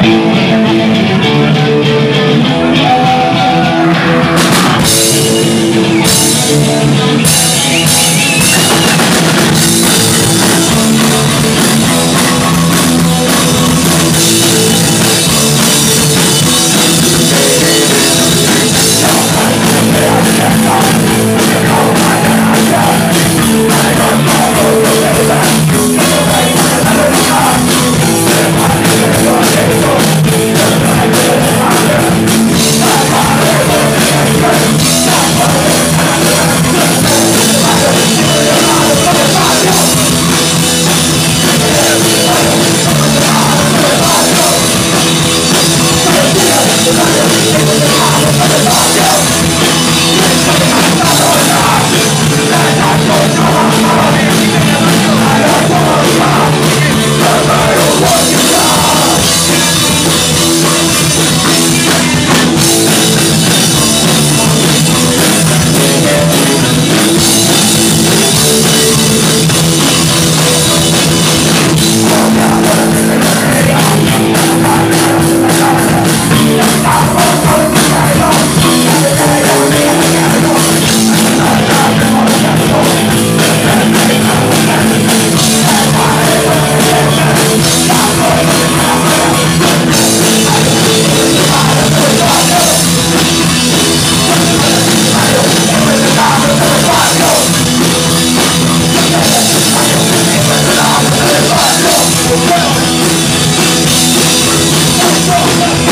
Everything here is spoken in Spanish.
Thank Control.